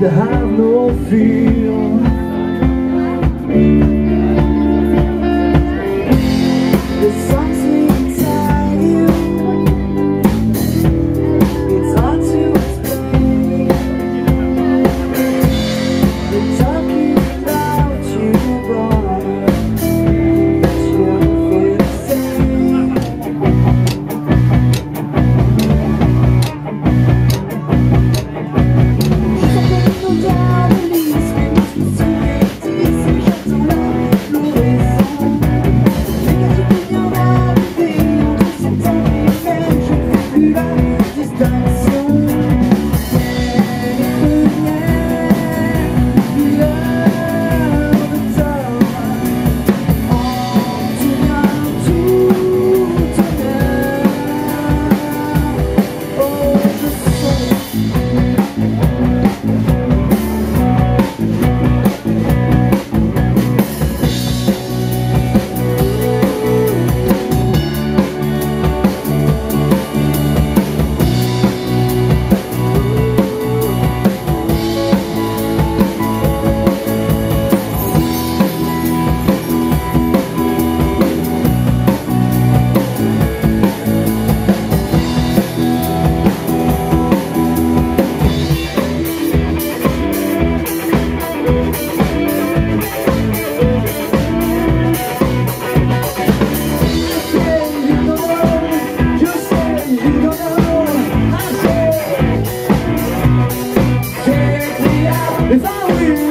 that I have no fear It's all we